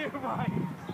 do, Mike.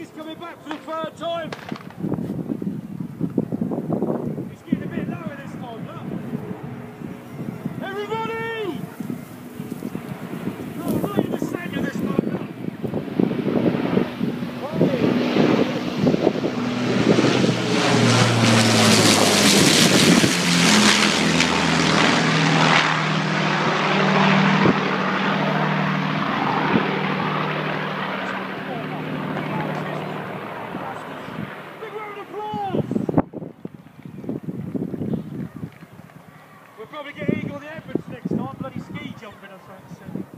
He's coming back for the third time. probably get eagle the Edwards next time, bloody ski jumping I think.